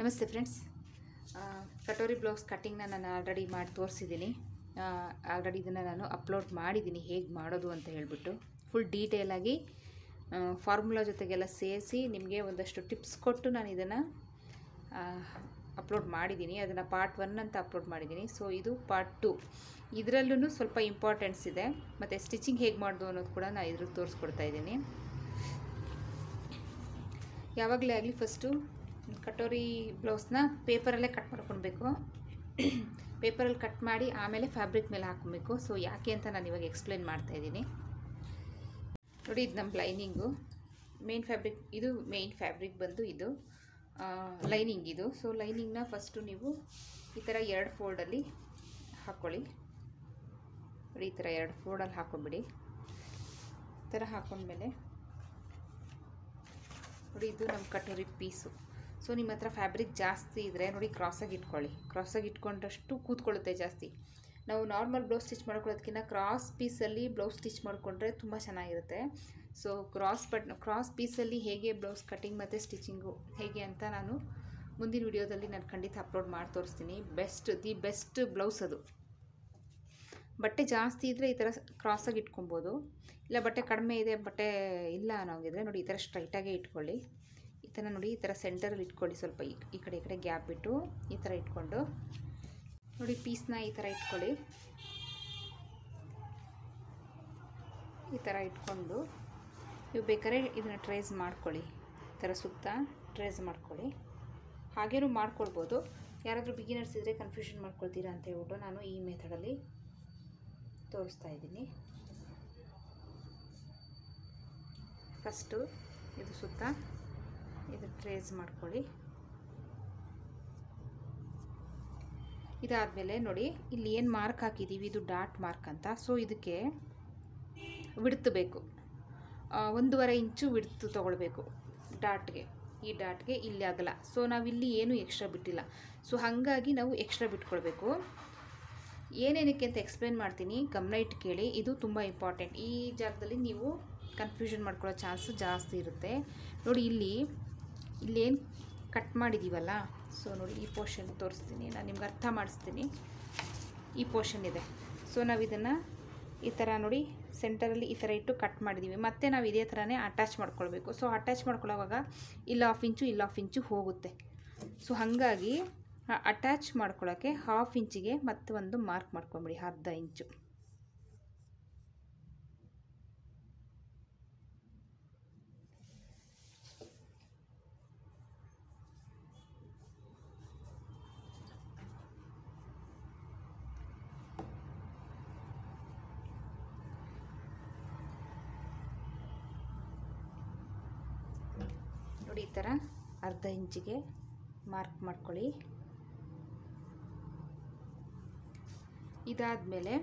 ನಮಸ್ತೆ friends. Katori blouse ಕಟ್ಟಿಂಗ್ನ ನಾನು already ಮಾಡಿ ತೋರಿಸಿದ್ದೀನಿ. ಆಲ್ರೆಡಿ ಇದನ್ನು ನಾನು ಅಪ್ಲೋಡ್ ಮಾಡಿದ್ದೀನಿ. ಹೇಗೆ ಮಾಡೋದು ಅಂತ ಹೇಳಿಬಿಟ್ಟು ಫುಲ್ ಡೀಟೇಲಾಗಿ ಫಾರ್ಮುಲಾ ಜೊತೆಗೆಲ್ಲ ಸೇರಿಸಿ ನಿಮಗೆ ಒಂದಷ್ಟು ಟಿಪ್ಸ್ ಕೊಟ್ಟು ನಾನು ಇದನ್ನು ಅಪ್ಲೋಡ್ ಮಾಡಿದ್ದೀನಿ. ಅದನ್ನು ಪಾರ್ಟ್ ಒನ್ ಅಂತ ಅಪ್ಲೋಡ್ ಮಾಡಿದ್ದೀನಿ. ಸೊ ಇದು ಪಾರ್ಟ್ ಟು ಇದರಲ್ಲೂ ಸ್ವಲ್ಪ ಇಂಪಾರ್ಟೆನ್ಸ್ ಇದೆ. ಮತ್ತು ಸ್ಟಿಚಿಂಗ್ ಹೇಗೆ ಮಾಡೋದು ಅನ್ನೋದು ಕೂಡ ನಾನು ಇದ್ರಲ್ಲಿ ತೋರಿಸ್ಕೊಡ್ತಾ ಇದ್ದೀನಿ. ಯಾವಾಗಲೇ ಆಗಲಿ ಫಸ್ಟು ಕಟೋರಿ ಬ್ಲೌಸ್ನ ಪೇಪರಲ್ಲೇ ಕಟ್ ಮಾಡ್ಕೊಳ್ಬೇಕು ಪೇಪರಲ್ಲಿ ಕಟ್ ಮಾಡಿ ಆಮೇಲೆ ಫ್ಯಾಬ್ರಿಕ್ ಮೇಲೆ ಹಾಕ್ಕೊಬೇಕು. ಸೊ ಯಾಕೆ ಅಂತ ನಾನು ಇವಾಗ ಎಕ್ಸ್ಪ್ಲೇನ್ ಮಾಡ್ತಾ ಇದ್ದೀನಿ. ನೋಡಿ, ಇದು ನಮ್ಮ ಲೈನಿಂಗು. ಮೇನ್ ಫ್ಯಾಬ್ರಿಕ್, ಇದು ಮೇನ್ ಫ್ಯಾಬ್ರಿಕ್ ಬಂದು ಇದು ಲೈನಿಂಗ್ ಇದು. ಸೊ ಲೈನಿಂಗ್ನ ಫಸ್ಟು ನೀವು ಈ ಥರ ಎರಡು ಫೋಲ್ಡಲ್ಲಿ ಹಾಕ್ಕೊಳ್ಳಿ. ನೋಡಿ, ಈ ಥರ ಎರಡು ಫೋಲ್ಡಲ್ಲಿ ಹಾಕ್ಕೊಂಬಿಡಿ ಈ ಥರ ಹಾಕ್ಕೊಂಡ್ಮೇಲೆ ನೋಡಿ, ಇದು ನಮ್ಮ ಕಟೋರಿ ಪೀಸು. ಸೊ ನಿಮ್ಮ ಹತ್ರ ಫ್ಯಾಬ್ರಿಕ್ ಜಾಸ್ತಿ ಇದ್ದರೆ ನೋಡಿ ಕ್ರಾಸಾಗಿ ಇಟ್ಕೊಳ್ಳಿ. ಕ್ರಾಸಾಗಿ ಇಟ್ಕೊಂಡಷ್ಟು ಕೂತ್ಕೊಳ್ಳುತ್ತೆ ಜಾಸ್ತಿ. ನಾವು ನಾರ್ಮಲ್ ಬ್ಲೌಸ್ ಸ್ಟಿಚ್ ಮಾಡ್ಕೊಳ್ಳೋದಕ್ಕಿಂತ ಕ್ರಾಸ್ ಪೀಸಲ್ಲಿ ಬ್ಲೌಸ್ ಸ್ಟಿಚ್ ಮಾಡಿಕೊಂಡ್ರೆ ತುಂಬ ಚೆನ್ನಾಗಿರುತ್ತೆ. ಸೊ ಕ್ರಾಸ್ ಬಟ್ ಕ್ರಾಸ್ ಪೀಸಲ್ಲಿ ಹೇಗೆ ಬ್ಲೌಸ್ ಕಟಿಂಗ್ ಮತ್ತು ಸ್ಟಿಚಿಂಗು ಹೇಗೆ ಅಂತ ನಾನು ಮುಂದಿನ ವಿಡಿಯೋದಲ್ಲಿ ನಾನು ಖಂಡಿತ ಅಪ್ಲೋಡ್ ಮಾಡಿ ತೋರಿಸ್ತೀನಿ. ಬೆಸ್ಟ್ ದಿ ಬೆಸ್ಟ್ ಬ್ಲೌಸ್ ಅದು. ಬಟ್ಟೆ ಜಾಸ್ತಿ ಇದ್ದರೆ ಈ ಥರ ಕ್ರಾಸಾಗಿ ಇಟ್ಕೊಬೋದು. ಇಲ್ಲ ಬಟ್ಟೆ ಕಡಿಮೆ ಇದೆ, ಬಟ್ಟೆ ಇಲ್ಲ ಅನ್ನೋಂಗಿದ್ರೆ ನೋಡಿ ಈ ಥರ ಸ್ಟ್ರೈಟಾಗೇ ಇಟ್ಕೊಳ್ಳಿ. ಥರ ನೋಡಿ ಈ ಥರ ಸೆಂಟರಲ್ಲಿ ಇಟ್ಕೊಳ್ಳಿ ಸ್ವಲ್ಪ ಈ ಈ ಕಡೆ ಈ ಕಡೆ ಗ್ಯಾಪ್ ಬಿಟ್ಟು ಈ ಥರ ಇಟ್ಕೊಂಡು ನೋಡಿ ಪೀಸ್ನ ಈ ಥರ ಇಟ್ಕೊಳ್ಳಿ. ಈ ಥರ ಇಟ್ಕೊಂಡು ನೀವು ಬೇಕಾದ್ರೆ ಇದನ್ನು ಟ್ರೇಸ್ ಮಾಡ್ಕೊಳ್ಳಿ. ಈ ಥರ ಸುತ್ತ ಟ್ರೇಸ್ ಮಾಡ್ಕೊಳ್ಳಿ. ಹಾಗೇನೂ ಮಾಡ್ಕೊಳ್ಬೋದು. ಯಾರಾದರೂ ಬಿಗಿನರ್ಸ್ ಇದ್ದರೆ ಕನ್ಫ್ಯೂಷನ್ ಮಾಡ್ಕೊಳ್ತೀರಾ ಅಂತ ಹೇಳ್ಬಿಟ್ಟು ನಾನು ಈ ಮೆಥಡಲ್ಲಿ ತೋರಿಸ್ತಾ ಇದ್ದೀನಿ. ಫಸ್ಟು ಇದು ಸುತ್ತ ಇದು ಟ್ರೇಸ್ ಮಾಡ್ಕೊಳ್ಳಿ. ಇದಾದಮೇಲೆ ನೋಡಿ, ಇಲ್ಲಿ ಏನು ಮಾರ್ಕ್ ಹಾಕಿದ್ದೀವಿ ಇದು ಡಾಟ್ ಮಾರ್ಕ್ ಅಂತ. ಸೊ ಇದಕ್ಕೆ ವಿಡ್ತು ಬೇಕು. ಒಂದೂವರೆ ಇಂಚು ವಿಡ್ತು ತೊಗೊಳ್ಬೇಕು ಡಾಟ್ಗೆ ಈ ಡಾಟ್ಗೆ ಇಲ್ಲಿ ಆಗಲ್ಲ. ಸೊ ನಾವಿಲ್ಲಿ ಏನೂ ಎಕ್ಸ್ಟ್ರಾ ಬಿಟ್ಟಿಲ್ಲ. ಸೊ ಹಾಗಾಗಿ ನಾವು ಎಕ್ಸ್ಟ್ರಾ ಬಿಟ್ಕೊಳ್ಬೇಕು. ಏನೇನಕ್ಕೆ ಅಂತ ಎಕ್ಸ್ಪ್ಲೇನ್ ಮಾಡ್ತೀನಿ. ಗಮನ ಇಟ್ಟು ಕೇಳಿ. ಇದು ತುಂಬ ಇಂಪಾರ್ಟೆಂಟ್ ಈ ಜಾಗದಲ್ಲಿ ನೀವು ಕನ್ಫ್ಯೂಷನ್ ಮಾಡ್ಕೊಳ್ಳೋ ಚಾನ್ಸು ಜಾಸ್ತಿ ಇರುತ್ತೆ. ನೋಡಿ, ಇಲ್ಲಿ ಇಲ್ಲೇನು ಕಟ್ ಮಾಡಿದ್ದೀವಲ್ಲ ಸೊ ನೋಡಿ, ಈ ಪೋರ್ಷನ್ ತೋರಿಸ್ತೀನಿ. ನಾನು ನಿಮ್ಗೆ ಅರ್ಥ ಮಾಡಿಸ್ತೀನಿ. ಈ ಪೋರ್ಷನ್ ಇದೆ. ಸೊ ನಾವು ಇದನ್ನು ಈ ಥರ ನೋಡಿ ಸೆಂಟರಲ್ಲಿ ಈ ಥರ ಇಟ್ಟು ಕಟ್ ಮಾಡಿದ್ದೀವಿ ಮತ್ತೆ ನಾವು ಇದೇ ಥರನೇ ಅಟ್ಯಾಚ್ ಮಾಡ್ಕೊಳ್ಬೇಕು. ಸೊ ಅಟ್ಯಾಚ್ ಮಾಡ್ಕೊಳ್ಳೋವಾಗ ಇಲ್ಲಿ ಹಾಫ್ ಇಂಚು, ಇಲ್ಲಿ ಹಾಫ್ ಇಂಚು ಹೋಗುತ್ತೆ. ಸೊ ಹಾಗಾಗಿ ಅಟ್ಯಾಚ್ ಮಾಡ್ಕೊಳ್ಳೋಕ್ಕೆ ಹಾಫ್ ಇಂಚಿಗೆ ಮತ್ತೆ ಒಂದು ಮಾರ್ಕ್ ಮಾಡ್ಕೊಂಬಿಡಿ, ಅರ್ಧ ಇಂಚು. ಥರ ಅರ್ಧ ಇಂಚಿಗೆ ಮಾರ್ಕ್ ಮಾಡ್ಕೊಳ್ಳಿ. ಇದಾದಮೇಲೆ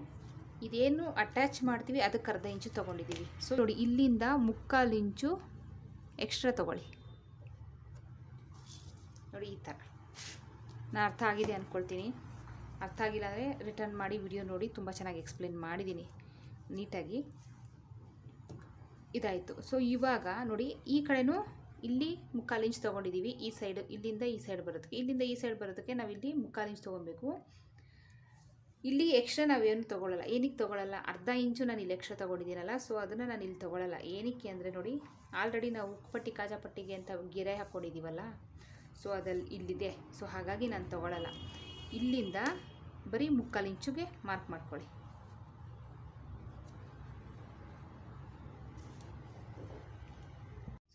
ಇದೇನು ಅಟ್ಯಾಚ್ ಮಾಡ್ತೀವಿ, ಅದಕ್ಕೆ ಅರ್ಧ ಇಂಚು ತೊಗೊಂಡಿದ್ದೀವಿ. ಸೊ ನೋಡಿ, ಇಲ್ಲಿಂದ ಮುಕ್ಕಾಲು ಇಂಚು ಎಕ್ಸ್ಟ್ರಾ ತೊಗೊಳ್ಳಿ. ನೋಡಿ, ಈ ಥರ ನಾನು ಅರ್ಥ ಆಗಿದೆ ಅಂದ್ಕೊಳ್ತೀನಿ ಅರ್ಥ ಆಗಿಲ್ಲ ಅಂದರೆ ರಿಟರ್ನ್ ಮಾಡಿ ವಿಡಿಯೋ ನೋಡಿ, ತುಂಬ ಚೆನ್ನಾಗಿ ಎಕ್ಸ್ಪ್ಲೇನ್ ಮಾಡಿದ್ದೀನಿ. ನೀಟಾಗಿ ಇದಾಯಿತು. ಸೊ ಇವಾಗ ನೋಡಿ, ಈ ಕಡೆನೂ ಇಲ್ಲಿ ಮುಕ್ಕಾಲು ಇಂಚ್ ತೊಗೊಂಡಿದ್ದೀವಿ. ಈ ಸೈಡ್ ಇಲ್ಲಿಂದ ಈ ಸೈಡ್ ಬರೋದಕ್ಕೆ. ಇಲ್ಲಿಂದ ಈ ಸೈಡ್ ಬರೋದಕ್ಕೆ ನಾವು ಇಲ್ಲಿ ಮುಕ್ಕಾಲು ಇಂಚ್ ತೊಗೊಬೇಕು. ಇಲ್ಲಿ ಎಕ್ಸ್ಟ್ರಾ ನಾವೇನು ತೊಗೊಳ್ಳಲ್ಲ ಏನಕ್ಕೆ ತೊಗೊಳ್ಳಲ್ಲ ಅರ್ಧ ಇಂಚು ನಾನು ಇಲ್ಲಿ ಎಕ್ಸ್ಟ್ರಾ ತೊಗೊಂಡಿದ್ದೀನಲ್ಲ ಸೊ ಅದನ್ನು ನಾನು ಇಲ್ಲಿ ತೊಗೊಳ್ಳಲ್ಲ ಏನಕ್ಕೆ ಅಂದರೆ ನೋಡಿ ಆಲ್ರೆಡಿ ನಾವು ಉಕ್ಕುಪಟ್ಟಿ ಕಾಜಾಪಟ್ಟಿಗೆ ಅಂತ ಗೆರೆ ಹಾಕ್ಕೊಂಡಿದ್ದೀವಲ್ಲ ಸೊ ಅದಲ್ಲಿ ಇಲ್ಲಿದೆ. ಸೊ ಹಾಗಾಗಿ ನಾನು ತೊಗೊಳ್ಳಲ್ಲ ಇಲ್ಲಿಂದ ಬರೀ ಮುಕ್ಕಾಲು ಇಂಚುಗೆ ಮಾರ್ಕ್ ಮಾಡ್ಕೊಳ್ಳಿ.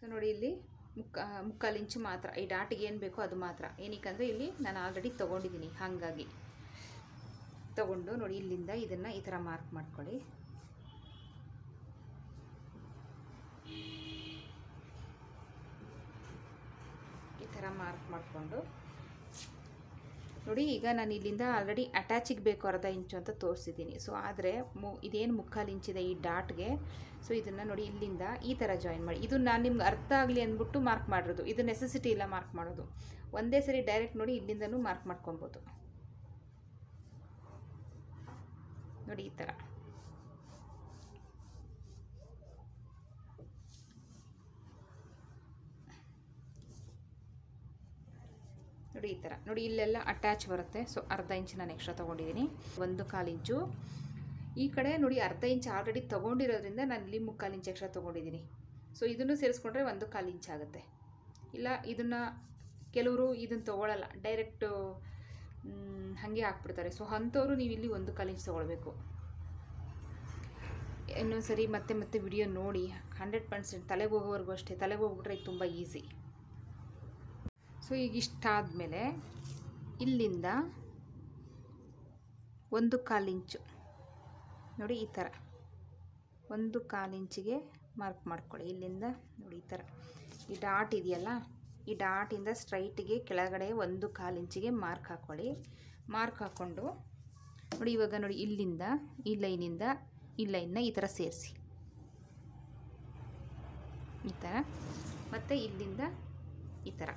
ಸೊ ನೋಡಿ ಇಲ್ಲಿ ಮುಕ್ಕ, ಮುಕ್ಕಾಲು ಇಂಚು ಮಾತ್ರ, ಈ ಡಾಟಿಗೆ ಏನು ಬೇಕೋ ಅದು ಮಾತ್ರ. ಏನಕ್ಕಂದರೆ ಇಲ್ಲಿ ನಾನು ಆಲ್ರೆಡಿ ತೊಗೊಂಡಿದ್ದೀನಿ, ಹಾಗಾಗಿ. ತಗೊಂಡು ನೋಡಿ, ಇಲ್ಲಿಂದ ಇದನ್ನು ಈ ಥರ ಮಾರ್ಕ್ ಮಾಡ್ಕೊಳ್ಳಿ. ಈ ಥರ ಮಾರ್ಕ್ ಮಾಡಿಕೊಂಡು. ನೋಡಿ, ಈಗ ನಾನು ಇಲ್ಲಿಂದ ಆಲ್ರೆಡಿ ಅಟ್ಯಾಚಿಗೆ ಬೇಕು ಅರ್ಧ ಇಂಚು ಅಂತ ತೋರಿಸಿದ್ದೀನಿ. ಸೊ ಆದರೆ ಮು, ಇದೇನು ಮುಕ್ಕಾಲು ಇಂಚಿದೆ ಈ ಡಾಟ್ಗೆ ಸೊ ಇದನ್ನು ನೋಡಿ ಇಲ್ಲಿಂದ ಈ ಥರ ಜಾಯಿನ್ ಮಾಡಿ. ಇದು ನಾನು ನಿಮ್ಗೆ ಅರ್ಥ ಆಗಲಿ ಅಂದ್ಬಿಟ್ಟು ಮಾರ್ಕ್ ಮಾಡಿರೋದು. ಇದು ನೆಸೆಸಿಟಿ ಇಲ್ಲ ಮಾರ್ಕ್ ಮಾಡೋದು. ಒಂದೇ ಸರಿ ಡೈರೆಕ್ಟ್ ನೋಡಿ ಇಲ್ಲಿಂದನೂ ಮಾರ್ಕ್ ಮಾಡ್ಕೊಬೋದು ನೋಡಿ ಈ ಥರ ಥರ ನೋಡಿ, ಇಲ್ಲೆಲ್ಲ ಅಟ್ಯಾಚ್ ಬರುತ್ತೆ. ಸೊ ಅರ್ಧ ಇಂಚ್ ನಾನು ಎಕ್ಸ್ಟ್ರಾ ತೊಗೊಂಡಿದ್ದೀನಿ ಒಂದು ಕಾಲು ಇಂಚು ಈ ಕಡೆ ನೋಡಿ, ಅರ್ಧ ಇಂಚ್ ಆಲ್ರೆಡಿ ತೊಗೊಂಡಿರೋದ್ರಿಂದ ನಾನು ಇಲ್ಲಿ ಮುಕ್ಕಾಲು ಇಂಚ್ ಎಕ್ಸ್ಟ್ರಾ ತೊಗೊಂಡಿದ್ದೀನಿ ಸೊ ಇದನ್ನು ಸೇರಿಸ್ಕೊಂಡ್ರೆ ಒಂದು ಕಾಲು ಇಂಚ್ ಆಗುತ್ತೆ. ಇಲ್ಲ, ಇದನ್ನು ಕೆಲವರು ಇದನ್ನು ತೊಗೊಳಲ್ಲ. ಡೈರೆಕ್ಟು ಹಾಗೆ ಹಾಕ್ಬಿಡ್ತಾರೆ. ಸೊ ಅಂಥವ್ರು ನೀವು ಇಲ್ಲಿ ಒಂದು ಕಾಲು ಇಂಚ್ ತೊಗೊಳ್ಬೇಕು. ಇನ್ನೊಂದು ಸರಿ ಮತ್ತೆ ಮತ್ತೆ ವಿಡಿಯೋ ನೋಡಿ. ಹಂಡ್ರೆಡ್ ಪರ್ಸೆಂಟ್ ತಲೆಗೆ ಹೋಗೋವರೆಗೂ ಅಷ್ಟೇ. ತಲೆಗೆ ಹೋಗ್ಬಿಟ್ರೆ ಇದು ತುಂಬ ಈಸಿ ಸೊ, ಈಗ ಇಷ್ಟಾದಮೇಲೆ ಇಲ್ಲಿಂದ ಒಂದು ಕಾಲು ಇಂಚು. ನೋಡಿ, ಈ ಥರ. ಒಂದು ಕಾಲಿಂಚಿಗೆ ಮಾರ್ಕ್ ಮಾಡ್ಕೊಳ್ಳಿ. ಇಲ್ಲಿಂದ ನೋಡಿ, ಈ ಥರ. ಈ ಡಾಟ್ ಇದೆಯಲ್ಲ, ಈ ಡಾಟಿಂದ ಸ್ಟ್ರೈಟಿಗೆ ಕೆಳಗಡೆ ಒಂದು ಕಾಲು ಇಂಚಿಗೆ ಮಾರ್ಕ್ ಹಾಕ್ಕೊಳ್ಳಿ ಮಾರ್ಕ್ ಹಾಕ್ಕೊಂಡು ನೋಡಿ, ಇವಾಗ ನೋಡಿ, ಇಲ್ಲಿಂದ, ಈ ಲೈನಿಂದ, ಈ ಲೈನ್ನ ಈ ಥರ ಸೇರಿಸಿ. ಈ ಥರ. ಮತ್ತು ಇಲ್ಲಿಂದ ಈ ಥರ.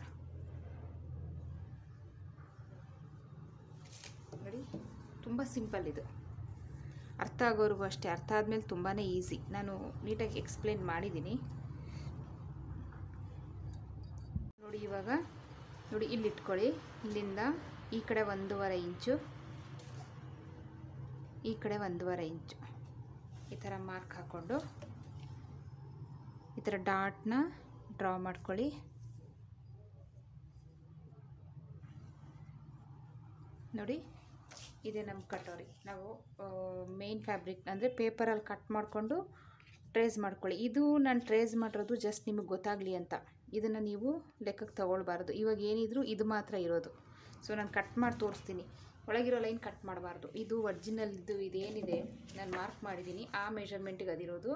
ನೋಡಿ ತುಂಬ ಸಿಂಪಲ್ ಇದು. ಅರ್ಥ ಆಗೋರಿಗೂ ಅಷ್ಟೇ. ಅರ್ಥ ಆದಮೇಲೆ ತುಂಬಾ ಈಸಿ ನಾನು ನೀಟಾಗಿ ಎಕ್ಸ್ಪ್ಲೇನ್ ಮಾಡಿದ್ದೀನಿ ನೋಡಿ ಇವಾಗ, ನೋಡಿ ಇಲ್ಲಿ ಇಟ್ಕೊಳ್ಳಿ ಇಲ್ಲಿಂದ ಈ ಕಡೆ ಒಂದೂವರೆ ಇಂಚು. ಈ ಕಡೆ ಒಂದೂವರೆ ಇಂಚು. ಈ ಥರ ಮಾರ್ಕ್ ಹಾಕ್ಕೊಂಡು ಈ ಥರ ಡಾಟ್ನ ಡ್ರಾ ಮಾಡ್ಕೊಳ್ಳಿ. ನೋಡಿ ಇದೆ ನಮ್ಮ ಕಟೋರಿ. ನಾವು ಮೇನ್ ಫ್ಯಾಬ್ರಿಕ್ ಅಂದರೆ ಪೇಪರಲ್ಲಿ ಕಟ್ ಮಾಡಿಕೊಂಡು ಟ್ರೇಸ್ ಮಾಡ್ಕೊಳ್ಳಿ. ಇದು ನಾನು ಟ್ರೇಸ್ ಮಾಡಿರೋದು ಜಸ್ಟ್ ನಿಮಗೆ ಗೊತ್ತಾಗಲಿ ಅಂತ. ಇದನ್ನು ನೀವು ಲೆಕ್ಕಕ್ಕೆ ತೊಗೊಳ್ಬಾರ್ದು. ಇವಾಗ ಏನಿದ್ರು ಇದು ಮಾತ್ರ ಇರೋದು. ಸೊ ನಾನು ಕಟ್ ಮಾಡಿ ತೋರಿಸ್ತೀನಿ. ಒಳಗಿರೋ ಲೈನ್ ಕಟ್ ಮಾಡಬಾರ್ದು. ಇದು ಒರ್ಜಿನಲ್ದು ಇದೇನಿದೆ, ನಾನು ಮಾರ್ಕ್ ಮಾಡಿದ್ದೀನಿ. ಆ ಮೆಷರ್ಮೆಂಟಿಗೆ ಅದಿರೋದು.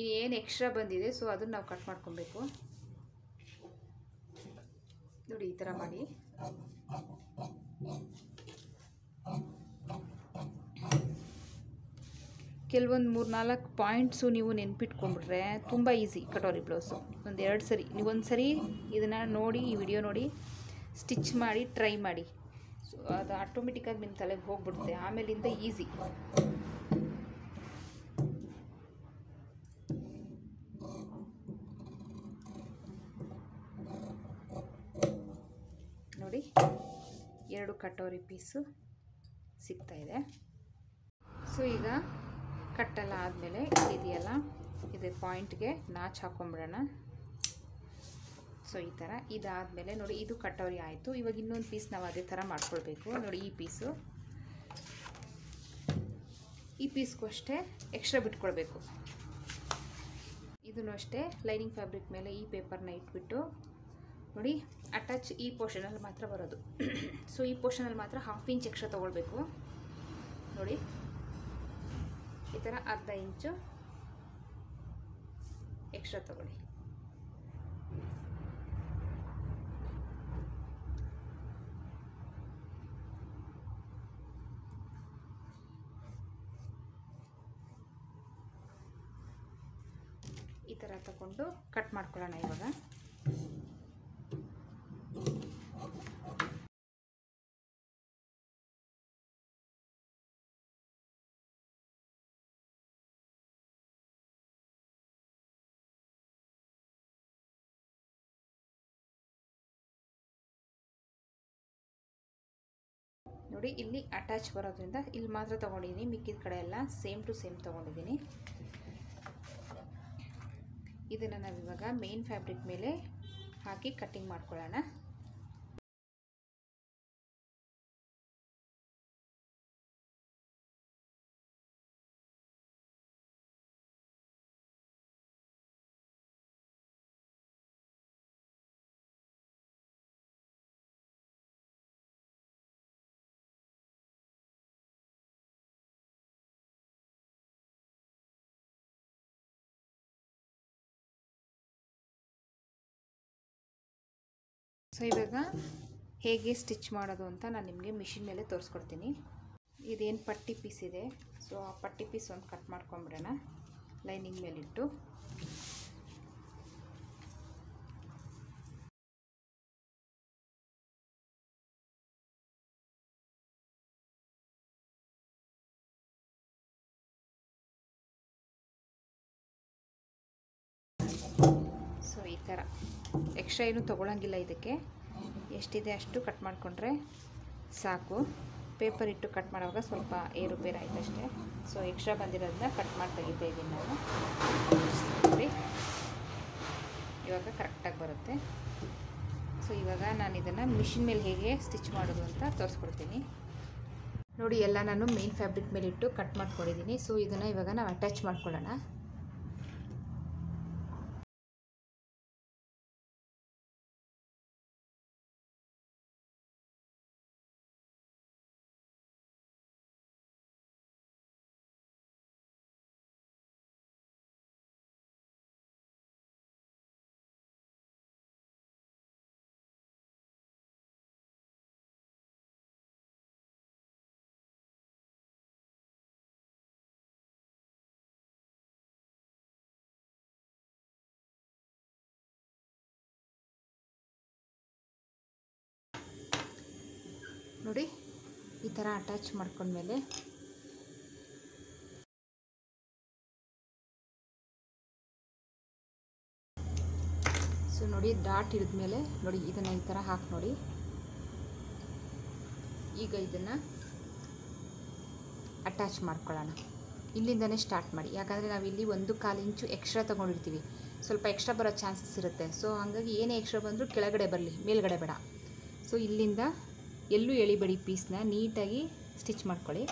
ಇದು ಏನು ಎಕ್ಸ್ಟ್ರಾ ಬಂದಿದೆ ಸೊ ಅದನ್ನು ನಾವು ಕಟ್ ಮಾಡ್ಕೊಬೇಕು. ನೋಡಿ ಈ ಥರ ಮಾಡಿ. ಕೆಲವೊಂದು ಮೂರು ನಾಲ್ಕು ಪಾಯಿಂಟ್ಸು ನೀವು ನೆನ್ಪಿಟ್ಕೊಂಡ್ಬಿಟ್ರೆ ತುಂಬ ಈಸಿ ಕಟೋರಿ ಬ್ಲೌಸು ಒಂದು ಎರಡು ಸರಿ, ನೀವು ಒಂದು ಸರಿ ಇದನ್ನು ನೋಡಿ, ಈ ವಿಡಿಯೋ ನೋಡಿ ಸ್ಟಿಚ್ ಮಾಡಿ ಟ್ರೈ ಮಾಡಿ. ಸೊ ಅದು ಆಟೋಮೆಟಿಕ್ಕಾಗಿ ನಿಮ್ಮ ತಲೆಗೆ ಹೋಗ್ಬಿಡುತ್ತೆ. ಆಮೇಲಿಂದ ಈಸಿ ನೋಡಿ, ಎರಡು ಕಟೋರಿ ಪೀಸು ಸಿಗ್ತಾಯಿದೆ ಸೊ ಈಗ ಕಟ್ಟೆಲ್ಲ ಆದಮೇಲೆ ಇದೆಯಲ್ಲ, ಇದು ಪಾಯಿಂಟ್ಗೆ ನಾಚ್ ಹಾಕೊಂಬಿಡೋಣ ಸೊ ಈ ಥರ ಇದಾದಮೇಲೆ ನೋಡಿ, ಇದು ಕಟೋರಿ ಆಯಿತು. ಇವಾಗ ಇನ್ನೊಂದು ಪೀಸ್ ನಾವು ಅದೇ ಥರ ಮಾಡ್ಕೊಳ್ಬೇಕು. ನೋಡಿ, ಈ ಪೀಸು ಈ ಪೀಸ್ಗೂ ಅಷ್ಟೇ ಎಕ್ಸ್ಟ್ರಾ ಬಿಟ್ಕೊಳ್ಬೇಕು. ಇದನ್ನು ಅಷ್ಟೇ ಲೈನಿಂಗ್ ಫ್ಯಾಬ್ರಿಕ್ ಮೇಲೆ ಈ ಪೇಪರ್ನ ಇಟ್ಬಿಟ್ಟು, ನೋಡಿ ಅಟ್ಯಾಚ್ ಈ ಪೋರ್ಷನಲ್ಲಿ ಮಾತ್ರ ಬರೋದು. ಸೊ ಈ ಪೋರ್ಷನಲ್ಲಿ ಮಾತ್ರ ಹಾಫ್ ಇಂಚ್ ಎಕ್ಸ್ಟ್ರಾ ತೊಗೊಳ್ಬೇಕು. ನೋಡಿ ಈ ಥರ ಅರ್ಧ ಇಂಚು ಎಕ್ಸ್ಟ್ರಾ ತಗೊಳ್ಳಿ. ಈ ಥರ ತಗೊಂಡು ಕಟ್ ಮಾಡ್ಕೊಳ್ಳೋಣ ಇವಾಗ. ನೋಡಿ, ಇಲ್ಲಿ ಅಟ್ಯಾಚ್ ಬರೋದ್ರಿಂದ ಇಲ್ಲಿ ಮಾತ್ರ ತೊಗೊಂಡಿದ್ದೀನಿ ಮಿಕ್ಕಿದ ಕಡೆ ಎಲ್ಲ ಸೇಮ್ ಟು ಸೇಮ್ ತೊಗೊಂಡಿದ್ದೀನಿ ಇದನ್ನು ನಾವಿವಾಗ ಮೇನ್ ಫ್ಯಾಬ್ರಿಕ್ ಮೇಲೆ ಹಾಕಿ ಕಟ್ಟಿಂಗ್ ಮಾಡ್ಕೊಳ್ಳೋಣ. ಸೊ ಇವಾಗ ಹೇಗೆ ಸ್ಟಿಚ್ ಮಾಡೋದು ಅಂತ ನಾನು ನಿಮಗೆ ಮಿಷಿನ್ ಮೇಲೆ ತೋರಿಸ್ಕೊಡ್ತೀನಿ. ಇದೇನು ಪಟ್ಟಿ ಪೀಸ್ ಇದೆ. ಸೊ ಆ ಪಟ್ಟಿ ಪೀಸ್ ಒಂದು ಕಟ್ ಮಾಡ್ಕೊಂಬಿಡೋಣ. ಲೈನಿಂಗ್ ಮೇಲಿಟ್ಟು. ಸೊ ಈ ಥರ ಎಕ್ಸ್ಟ್ರಾ ಏನು ತೊಗೊಳಂಗಿಲ್ಲ ಇದಕ್ಕೆ. ಎಷ್ಟಿದೆ ಅಷ್ಟು ಕಟ್ ಮಾಡಿಕೊಂಡ್ರೆ ಸಾಕು. ಪೇಪರ್ ಇಟ್ಟು ಕಟ್ ಮಾಡುವಾಗ ಸ್ವಲ್ಪ ಏರುಪೇರು ಆಯಿತು ಅಷ್ಟೇ. ಸೊ ಎಕ್ಸ್ಟ್ರಾ ಬಂದಿರೋದನ್ನ ಕಟ್ ಮಾಡಿ ತೆಗಿತಾ ಇದ್ದೀನಿ ನಾನು. ನೋಡಿ. ಇವಾಗ ಕರೆಕ್ಟಾಗಿ ಬರುತ್ತೆ. ಸೊ ಇವಾಗ ನಾನು ಇದನ್ನು ಮಿಷಿನ್ ಮೇಲೆ ಹೇಗೆ ಸ್ಟಿಚ್ ಮಾಡೋದು ಅಂತ ತೋರಿಸ್ಕೊಡ್ತೀನಿ. ನೋಡಿ, ಎಲ್ಲ ನಾನು ಮೇನ್ ಫ್ಯಾಬ್ರಿಕ್ ಮೇಲೆ ಇಟ್ಟು ಕಟ್ ಮಾಡ್ಕೊಂಡಿದ್ದೀನಿ. ಸೊ ಇದನ್ನು ಇವಾಗ ನಾವು ಅಟ್ಯಾಚ್ ಮಾಡ್ಕೊಳ್ಳೋಣ. ನೋಡಿ, ಈ ಥರ ಅಟ್ಯಾಚ್ ಮಾಡ್ಕೊಂಡ್ಮೇಲೆ. ಸೊ ನೋಡಿ ಡಾಟ್ ಹಿಡಿದ್ಮೇಲೆ, ನೋಡಿ, ಇದನ್ನು ಈ ಥರ ಹಾಕಿ ನೋಡಿ. ಈಗ ಇದನ್ನು ಅಟ್ಯಾಚ್ ಮಾಡ್ಕೊಳ್ಳೋಣ. ಇಲ್ಲಿಂದನೇ ಸ್ಟಾರ್ಟ್ ಮಾಡಿ. ಯಾಕಂದರೆ ನಾವು ಇಲ್ಲಿ ಒಂದು ಕಾಲು ಇಂಚು ಎಕ್ಸ್ಟ್ರಾ ತೊಗೊಂಡಿರ್ತೀವಿ. ಸ್ವಲ್ಪ ಎಕ್ಸ್ಟ್ರಾ ಬರೋ ಚಾನ್ಸಸ್ ಇರುತ್ತೆ. ಸೊ ಹಾಗಾಗಿ ಏನೇ ಎಕ್ಸ್ಟ್ರಾ ಬಂದರೂ ಕೆಳಗಡೆ ಬರಲಿ, ಮೇಲ್ಗಡೆ ಬೇಡ. ಸೊ ಇಲ್ಲಿಂದ ಎಲ್ಲೂ ಎಳಿಬೇಡಿ ಪೀಸ್ನ ನೀಟಾಗಿ ಸ್ಟಿಚ್ ಮಾಡ್ಕೊಳ್ಳಿ.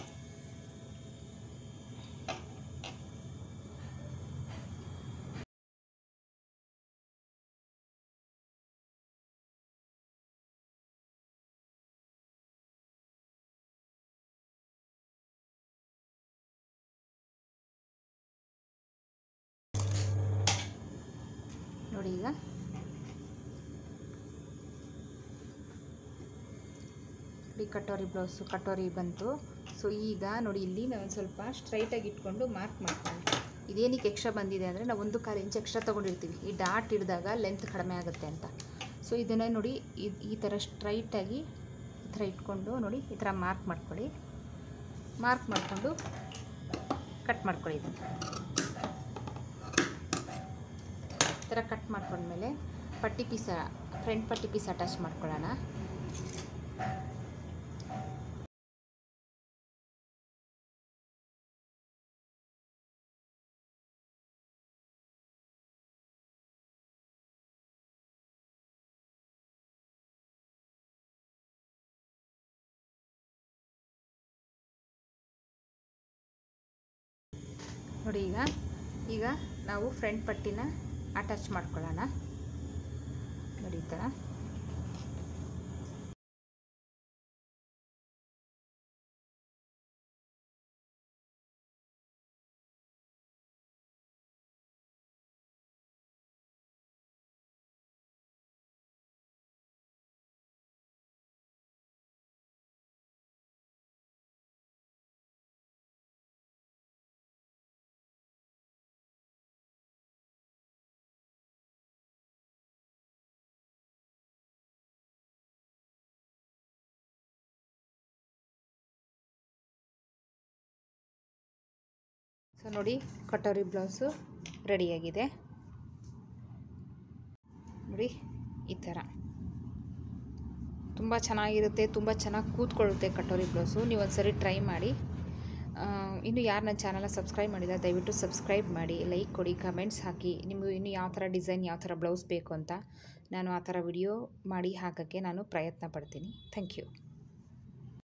ನೋಡಿ ಈಗ ಕಟೋರಿ ಬ್ಲೌಸು, ಕಟೋರಿ ಬಂತು. ಸೊ ಈಗ ನೋಡಿ, ಇಲ್ಲಿ ಒಂದು ಸ್ವಲ್ಪ ಸ್ಟ್ರೈಟಾಗಿ ಇಟ್ಕೊಂಡು ಮಾರ್ಕ್ ಮಾಡ್ಕೊಂಡು ಇದೇನಕ್ಕೆ ಎಕ್ಸ್ಟ್ರಾ ಬಂದಿದೆ ಅಂದರೆ, ನಾವು ಒಂದು ಕಾಲು ಇಂಚ್ ಎಕ್ಸ್ಟ್ರಾ ತೊಗೊಂಡಿರ್ತೀವಿ. ಈ ಡಾಟ್ ಹಿಡಿದಾಗ ಲೆಂತ್ ಕಡಿಮೆ ಆಗುತ್ತೆ ಅಂತ. ಸೊ ಇದನ್ನು ನೋಡಿ ಇದು ಈ ಥರ ಸ್ಟ್ರೈಟಾಗಿ ಈ ಥರ ಇಟ್ಕೊಂಡು ನೋಡಿ, ಈ ಥರ ಮಾರ್ಕ್ ಮಾಡ್ಕೊಳ್ಳಿ. ಮಾರ್ಕ್ ಮಾಡಿಕೊಂಡು ಕಟ್ ಮಾಡ್ಕೊಳ್ಳಿ ಇದನ್ನು. ಈ ಥರ ಕಟ್ ಮಾಡ್ಕೊಂಡ್ಮೇಲೆ ಪಟ್ಟಿ ಪೀಸ ಫ್ರಂಟ್ ಪಟ್ಟಿ ಪೀಸ್ ಅಟ್ಯಾಚ್ ಮಾಡ್ಕೊಳ್ಳೋಣ. ನೋಡಿ ಈಗ ಈಗ ನಾವು ಫ್ರಂಟ್ ಪಟ್ಟಿನ ಅಟ್ಯಾಚ್ ಮಾಡ್ಕೊಳ್ಳೋಣ. ನೋಡಿ ಈ ಥರ ಸೊ ನೋಡಿ, ಕಟೋರಿ ಬ್ಲೌಸು ರೆಡಿಯಾಗಿದೆ. ನೋಡಿ, ಈ ಥರ. ತುಂಬ ಚೆನ್ನಾಗಿರುತ್ತೆ, ತುಂಬ ಚೆನ್ನಾಗಿ ಕೂತ್ಕೊಳ್ಳುತ್ತೆ ಕಟೋರಿ ಬ್ಲೌಸು. ನೀವು ಒಂದ್ಸರಿ ಟ್ರೈ ಮಾಡಿ. ಇನ್ನು ಯಾರು ನನ್ನ ಚಾನಲ್ನ ಸಬ್ಸ್ಕ್ರೈಬ್ ಮಾಡಿಲ್ಲ, ದಯವಿಟ್ಟು ಸಬ್ಸ್ಕ್ರೈಬ್ ಮಾಡಿ, ಲೈಕ್ ಕೊಡಿ, ಕಮೆಂಟ್ಸ್ ಹಾಕಿ. ನಿಮಗೆ ಇನ್ನು ಯಾವ ಥರ ಡಿಸೈನ್, ಯಾವ ಥರ ಬ್ಲೌಸ್ ಬೇಕು ಅಂತ ನಾನು ಆ ಥರ ವಿಡಿಯೋ ಮಾಡಿ ಹಾಕೋಕ್ಕೆ ನಾನು ಪ್ರಯತ್ನ ಪಡ್ತೀನಿ. Thank you.